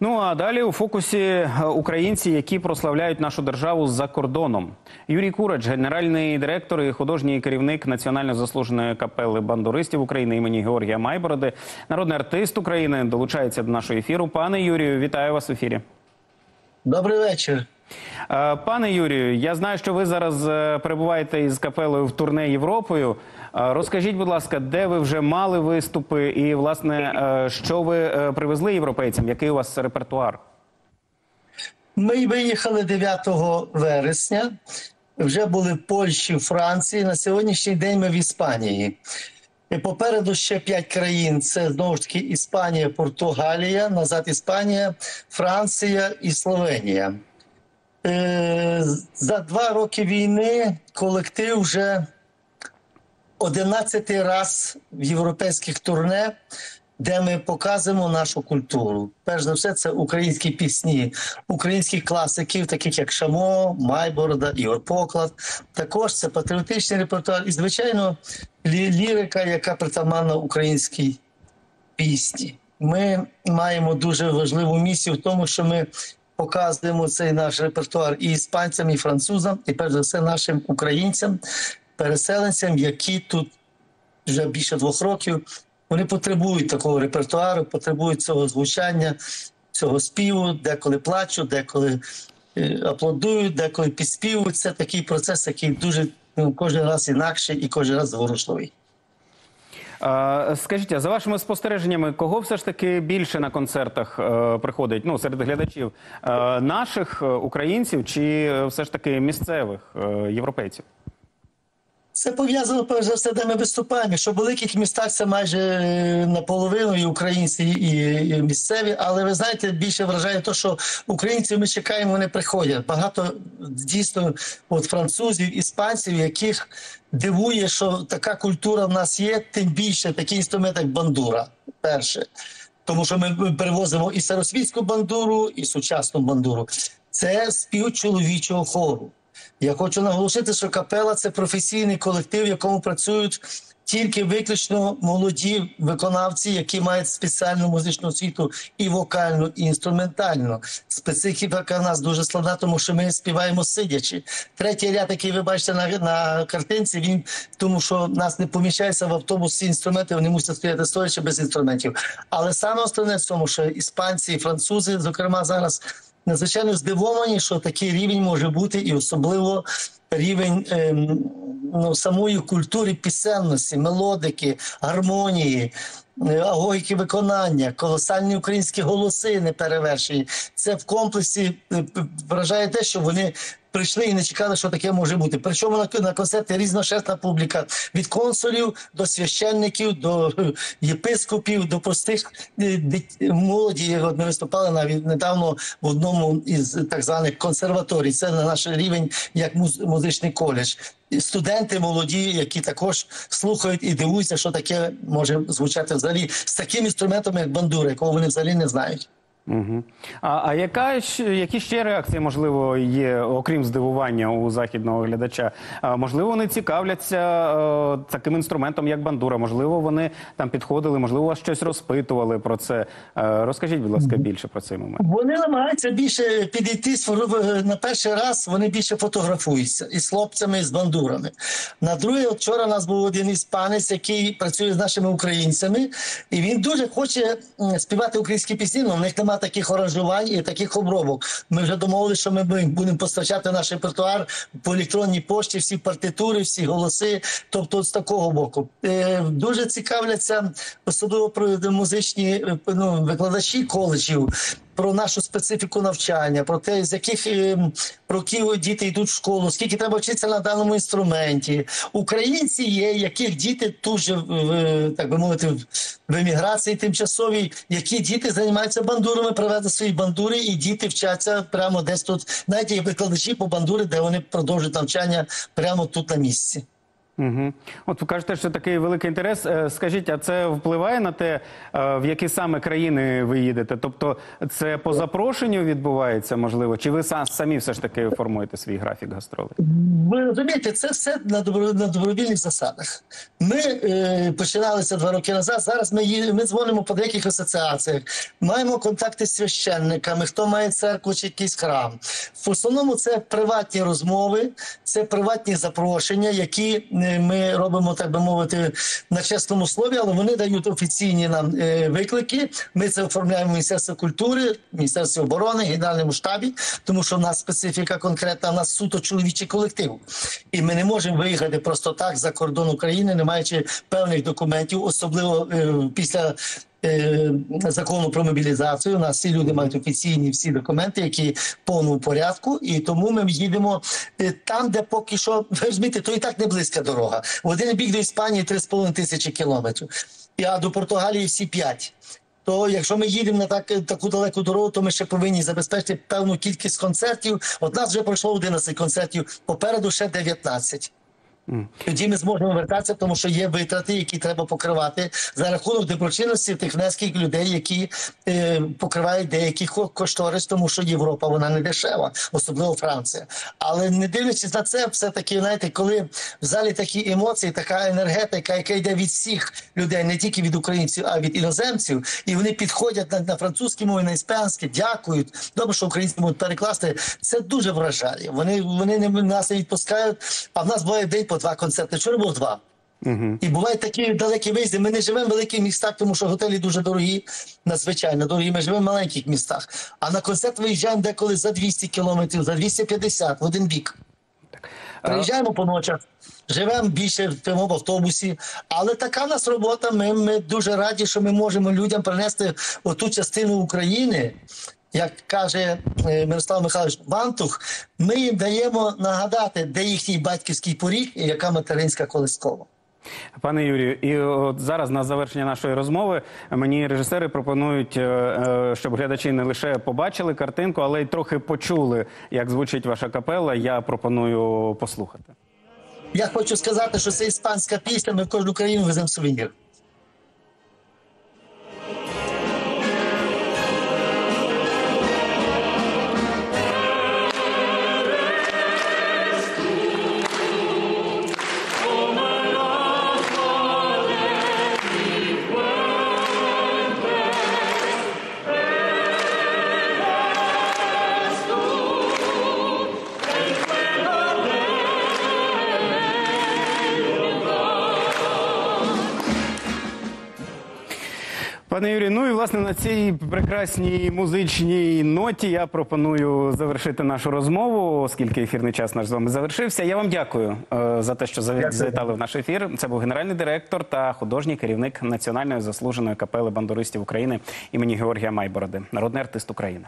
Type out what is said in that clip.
Ну а далі у фокусі е, українці, які прославляють нашу державу за кордоном. Юрій Курач, генеральний директор і художній керівник національно заслуженої капели бандуристів України імені Георгія Майбороди, народний артист України, долучається до нашого ефіру. Пане Юрію, вітаю вас в ефірі. Добрий вечір. Е, Пане Юрію, я знаю, що ви зараз е, перебуваєте із капелою в турне Європою. Е, Розкажіть, будь ласка, де ви вже мали виступи, і власне що ви привезли європейцям? Який у вас репертуар? Ми виїхали 9 вересня. Вже були в Польщі, Франції. На сьогоднішній день ми в Іспанії. І попереду ще п'ять країн: це знову ж таки Іспанія, Португалія, назад Іспанія, Франція і Словенія. Е, За два роки війни колектив вже 11 раз в європейських турне, де ми показуємо нашу культуру. Перш за все, це українські пісні, українських класиків, таких як Шамо, Майборода, Ігор Поклад. Також це патріотичний репертуар і, звичайно, лі- лірика, яка притаманна українській пісні. Ми маємо дуже важливу місію в тому, що ми показуємо цей наш репертуар і іспанцям, і французам, і перш за все нашим українцям, переселенцям, які тут вже більше двох років. Вони потребують такого репертуару, потребують цього звучання, цього співу, деколи плачуть, деколи е, аплодують, деколи підспівують. Це такий процес, який дуже ну, кожен раз інакший і кожен раз зворушливий. Скажіть, а за вашими спостереженнями, кого все ж таки більше на концертах е, приходить? Ну, серед глядачів Е, наших е, українців чи все ж таки місцевих європейців? Це пов'язано перш за все, де ми. Що в великих містах це майже е, наполовину і українці, і місцеві. Але ви знаєте, більше вражає те, що українців ми чекаємо, вони приходять. Багато дійсно от французів, іспанців, яких дивує, що така культура в нас є, тим більше такий інструмент, як бандура. Перше. Тому що ми перевозимо і старосвітську бандуру, і сучасну бандуру. Це спів чоловічого хору. Я хочу наголосити, що капела це професійний колектив, в якому працюють тільки виключно молоді виконавці, які мають спеціальну музичну освіту і вокальну, і інструментальну. Специфіка нас дуже складна, тому що ми співаємо сидячи. Третій ряд, який ви бачите на, на картинці, він тому, що нас не поміщається в автобус ці інструменти, вони мусять стояти стоячи без інструментів. Але саме основне в тому, що іспанці і французи, зокрема, зараз надзвичайно здивовані, що такий рівень може бути, і особливо рівень ем, ну, самої культури пісенності, мелодики, гармонії. е, Агогіки виконання, колосальні українські голоси не перевершені. Це в комплексі е, вражає те, що вони прийшли і не чекали, що таке може бути. Причому на, на концерті різношерстна публіка від консулів до священників, до єпископів, до простих е, молоді. От ми виступали навіть недавно в одному із так званих консерваторій. Це на наш рівень як муз- музичний коледж. Студенти молоді, які також слухають і дивуються, що таке може звучати взагалі з таким інструментом, як бандура, якого вони взагалі не знають. Угу. А, а яка які ще реакції, можливо, є, окрім здивування у західного глядача? А, можливо, вони цікавляться е, таким інструментом, як бандура. Можливо, вони там підходили, можливо, вас щось розпитували про це. Е, розкажіть, будь ласка, більше про цей момент. Вони намагаються більше підійти на перший раз. Вони більше фотографуються і з хлопцями, і з бандурами. На другий, от вчора у нас був один іспанець, який працює з нашими українцями, і він дуже хоче співати українські пісні. але в них немає таких оранжувань і таких обробок. Ми вже домовилися, що ми будемо- постачати наш репертуар по електронній пошті, всі партитури, всі голоси. Тобто, з такого боку Е, дуже цікавляться особливо музичні е, ну, викладачі коледжів. Про нашу специфіку навчання, про те, з яких е, років діти йдуть в школу, скільки треба вчитися на даному інструменті. Українці є, яких діти тут же, в- в, так би мовити, в еміграції тимчасовій, які діти займаються бандурами, привезли свої бандури, і діти вчаться прямо десь тут. Навіть є викладачі по бандури, де вони продовжують навчання прямо тут на місці. Угу. От ви кажете, що такий великий інтерес. Е, Скажіть, а це впливає на те, е, в які саме країни ви їдете? Тобто, це по запрошенню відбувається, можливо, чи ви са- самі все ж таки формуєте свій графік гастролей? Ви розумієте, це все на на добровільних засадах. Ми е, починалися два роки назад. Зараз ми ї- ми дзвонимо по деяких асоціаціях, маємо контакти з священниками, хто має церкву чи якийсь храм. В основному це приватні розмови, це приватні запрошення, які ми робимо, так би мовити, на чесному слові, але вони дають офіційні нам е, виклики. Ми це оформляємо в Міністерство культури, Міністерство оборони, Генеральному штабі, тому що в нас специфіка конкретна, в нас суто чоловічий колектив. І ми не можемо виїхати просто так за кордон України, не маючи певних документів, особливо е, після. Е, Закону про мобілізацію у нас всі люди мають офіційні всі документи, які в повному порядку, і тому ми їдемо е, там, де поки що ви розумієте, то і так не близька дорога. В один бік до Іспанії 3,5 тисячі кілометрів, а до Португалії всі 5. То якщо ми їдемо на так, таку далеку дорогу, то ми ще повинні забезпечити певну кількість концертів. От нас вже пройшло 11 концертів, попереду ще 19. Тоді ми зможемо вертатися, тому що є витрати, які треба покривати за рахунок доброчинності тих внеских людей, які е, покривають деякі кошторис, тому що Європа вона не дешева, особливо Франція. Але не дивлячись на це, все таки, знаєте, коли в залі такі емоції, така енергетика, яка йде від всіх людей, не тільки від українців, а від іноземців, і вони підходять на, на французькій мові, на іспанській, дякують. Добре, що українські можуть перекласти. Це дуже вражає. Вони вони не нас не відпускають. А в нас буває день по два концерти. Вчора було два. І бувають такі далекі виїзди. Ми не живемо в великих містах, тому що готелі дуже дорогі, надзвичайно дорогі. Ми живемо в маленьких містах. А на концерт виїжджаємо деколи за 200 кілометрів, за 250 в один бік. Приїжджаємо по ночах, живемо більше в автобусі. Але така в нас робота. Ми, ми дуже раді, що ми можемо людям принести оту частину України. Як каже е, Мирослав Михайлович Вантух, ми їм даємо нагадати, де їхній батьківський поріг і яка материнська колискова. Пане Юрію, і от зараз на завершення нашої розмови мені режисери пропонують, е, е, щоб глядачі не лише побачили картинку, але й трохи почули, як звучить ваша капела. Я пропоную послухати. Я хочу сказати, що це іспанська пісня. Ми в кожну країну веземо сувенір. Пане Юрій, ну і власне на цій прекрасній музичній ноті я пропоную завершити нашу розмову, оскільки ефірний час наш з вами завершився. Я вам дякую е, за те, що Дякую. завітали в наш ефір. Це був генеральний директор та художній керівник національної заслуженої капели бандуристів України імені Георгія Майбороди, народний артист України.